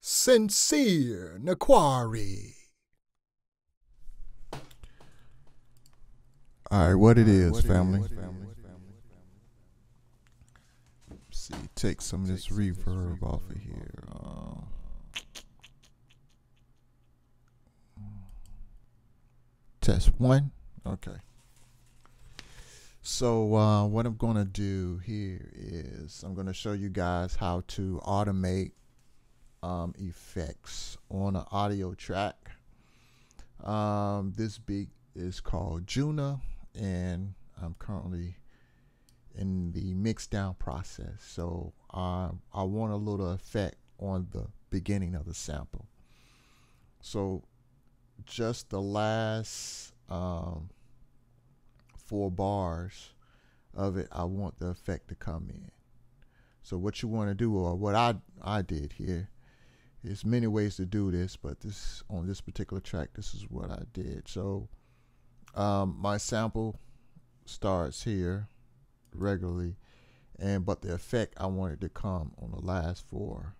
Sincere Nokwaree. All right, what it is, family. see, take some of this reverb off of here. Uh, test one. Okay. So uh, what I'm going to do here is I'm going to show you guys how to automate um, effects on an audio track. Um, this beat is called Juna, and I'm currently in the mix down process. So uh, I want a little effect on the beginning of the sample. So just the last um, four bars of it, I want the effect to come in. So what you want to do, or what I I did here, there's many ways to do this, but this on this particular track, this is what I did. So um, my sample starts here regularly, and but the effect I wanted to come on the last four.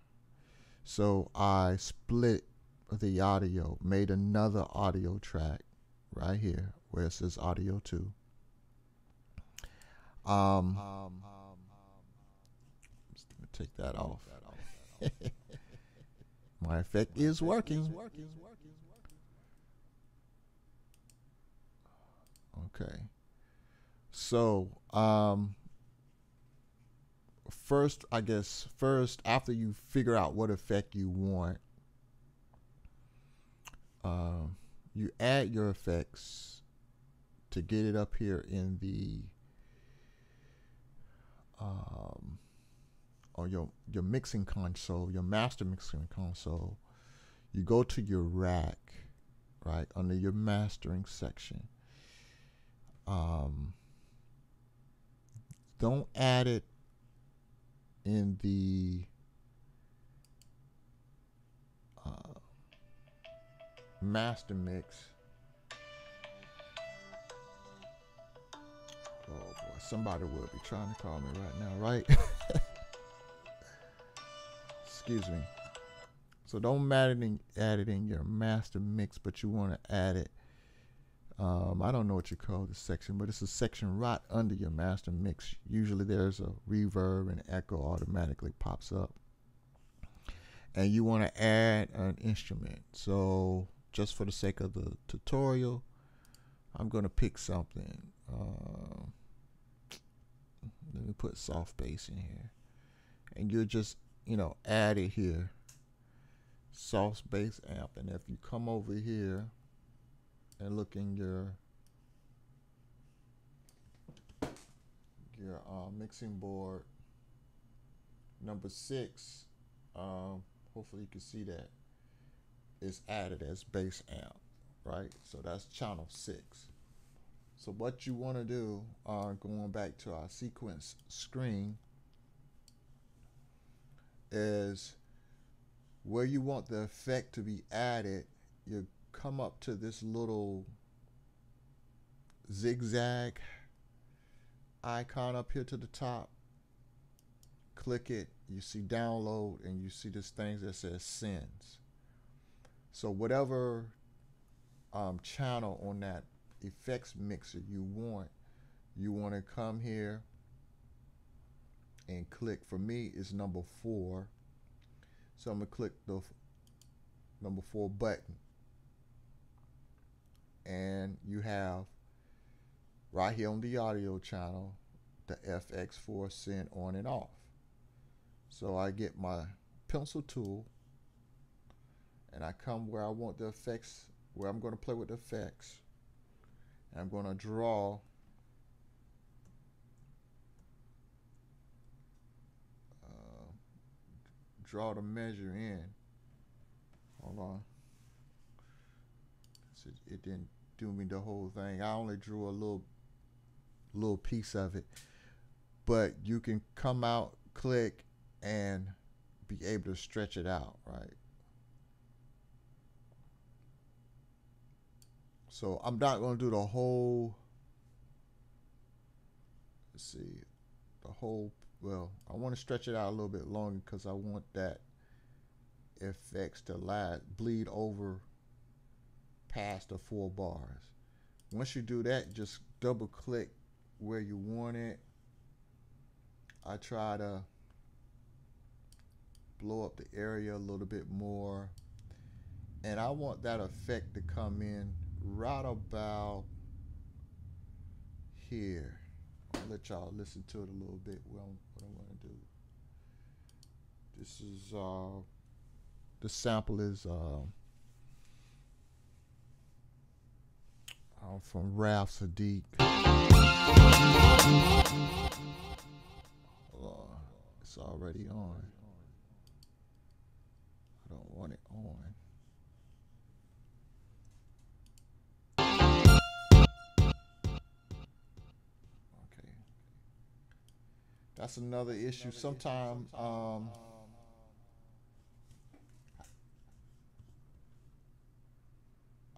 So I split the audio, made another audio track right here where it says audio two. Um, um, um, take that off. My effect is working. Okay. So, um, first, I guess, first, after you figure out what effect you want, uh, you add your effects to get it up here in the um, or your your mixing console, your master mixing console, you go to your rack, right under your mastering section. Um, don't add it in the uh, master mix. Oh boy, somebody will be trying to call me right now, right? excuse me. So don't add it in, add it in your master mix, but you want to add it. Um, I don't know what you call this section, but it's a section right under your master mix. Usually there's a reverb and echo automatically pops up. And you want to add an instrument. So just for the sake of the tutorial, I'm going to pick something. Uh, let me put soft bass in here. And you're just you know, added here, soft Bass amp. And if you come over here and look in your your uh, mixing board, number six, um, hopefully you can see that, is added as bass amp, right? So that's channel six. So what you want to do, uh, going back to our sequence screen, is where you want the effect to be added, you come up to this little zigzag icon up here to the top. Click it, you see download, and you see this thing that says sends. So whatever um, channel on that effects mixer you want, you want to come here and click. For me, is number four. So I'm going to click the number four button. And you have right here on the audio channel the FX4 send on and off. So I get my pencil tool and I come where I want the effects, where I'm going to play with the effects. I'm going to draw draw the measure in. Hold on. It didn't do me the whole thing. I only drew a little little piece of it. But you can come out, click, and be able to stretch it out, right? So I'm not going to do the whole, let's see, the whole well, I want to stretch it out a little bit longer because I want that effects to last bleed over past the four bars. Once you do that, just double click where you want it. I try to blow up the area a little bit more. And I want that effect to come in right about here. I'll let y'all listen to it a little bit what I'm, what I'm going to do. This is, uh, the sample is, uh, uh, from Ralph Sadiq. it's already on. I don't want it on. That's another issue. Sometimes um,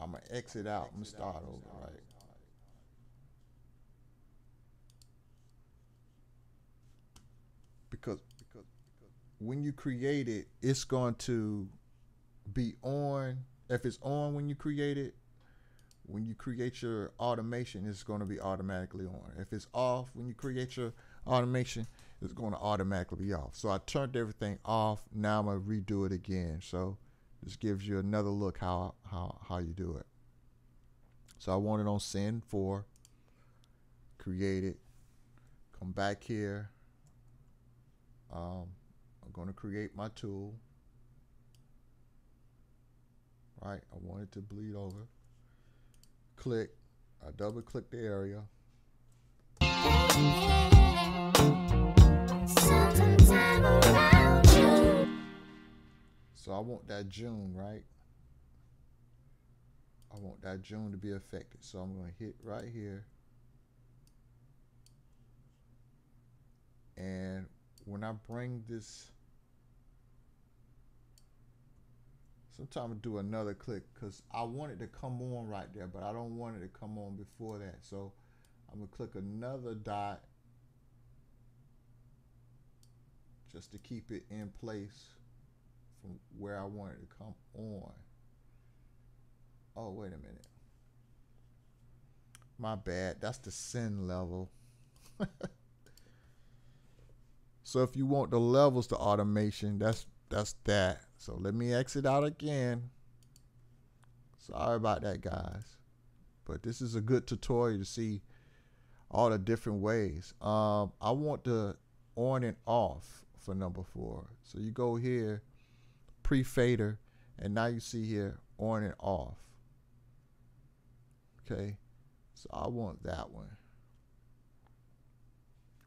I'm gonna exit out. I'm gonna start over, right? Because because when you create it, it's going to be on. If it's on when you create it, when you create your automation, it's going to be automatically on. If it's off when you create your automation, is going to automatically be off. So I turned everything off. Now I'm gonna redo it again. So this gives you another look how how how you do it. So I want it on send four, create it, come back here. Um, I'm going to create my tool. Right, I want it to bleed over. Click, I double click the area. So I want that June, right? I want that June to be affected. So I'm going to hit right here. And when I bring this, sometimes do another click because I want it to come on right there, but I don't want it to come on before that. So I'm going to click another dot just to keep it in place from where I want it to come on. Oh, wait a minute. My bad. That's the send level. so if you want the levels to automation, that's that's that. So let me exit out again. Sorry about that, guys. But this is a good tutorial to see all the different ways. Um, I want the on and off for number four. So you go here pre-fader, and now you see here on and off. Okay, so I want that one.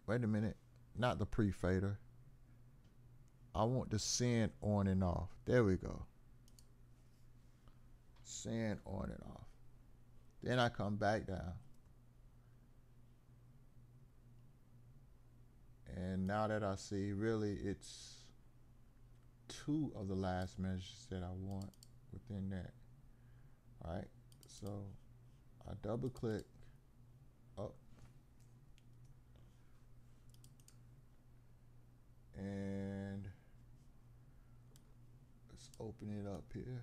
Wait a minute, not the pre-fader. I want the send on and off. There we go. Send on and off. Then I come back down. And now that I see, really it's two of the last measures that I want within that. All right, so I double click up and let's open it up here.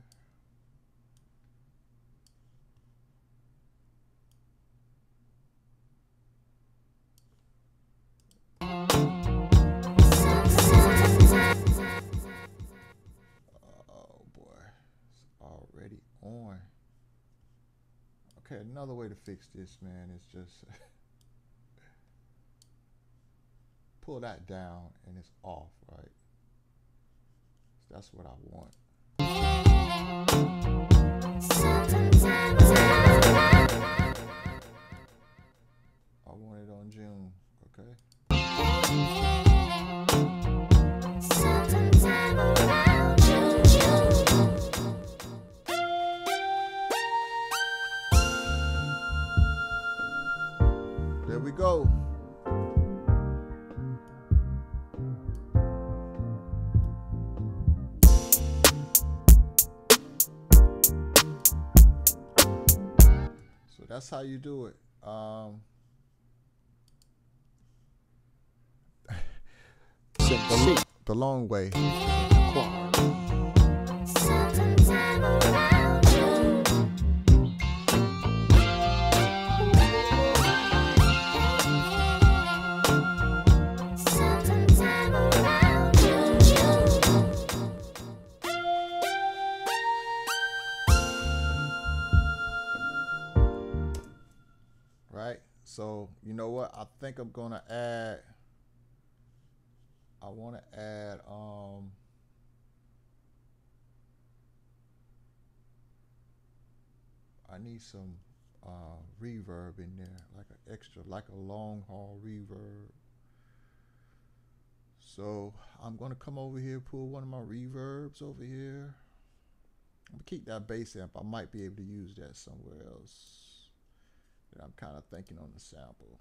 On. Okay, another way to fix this, man, is just pull that down and it's off, right? So that's what I want. I want it on June, okay? That's how you do it. Um, the, the long way. So you know what? I think I'm gonna add. I want to add. Um, I need some uh, reverb in there, like an extra, like a long haul reverb. So I'm gonna come over here, pull one of my reverbs over here. I'm gonna keep that bass amp. I might be able to use that somewhere else. That I'm kind of thinking on the sample.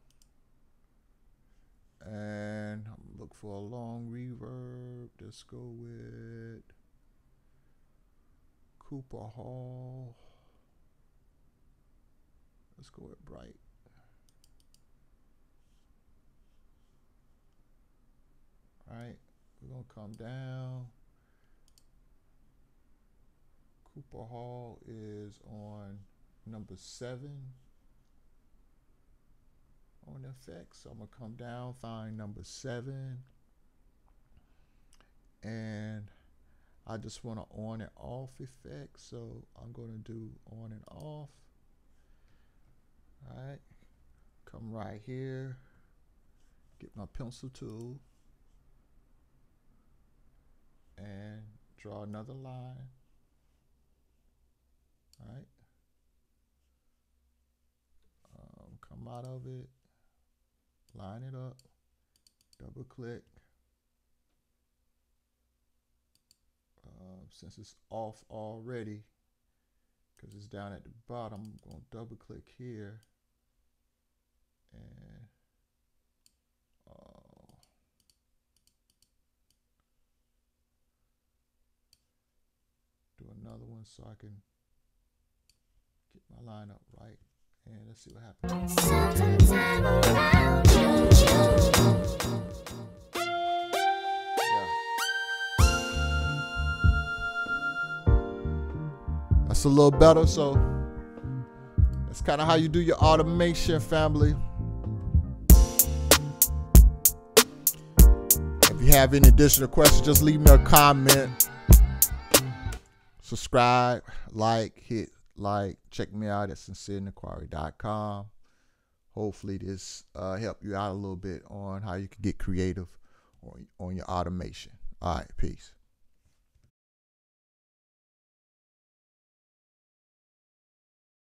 And I'm look for a long reverb. Let's go with Cooper Hall. Let's go with Bright. All right, we're gonna come down. Cooper Hall is on number seven on effects. So I'm gonna come down, find number seven, and I just want to on and off effect. So I'm gonna do on and off. All right, come right here, get my pencil tool, and draw another line. All right. Um, come out of it, line it up, double click. Uh, since it's off already, because it's down at the bottom, I'm going to double click here. And uh, do another one so I can get my line up right and let's see what happens. That's a little better so that's kind of how you do your automation family. If you have any additional questions, just leave me a comment. Subscribe, like, hit like, check me out at sincerenokwaree.com. Hopefully, this uh, help you out a little bit on how you can get creative on, on your automation. All right, peace.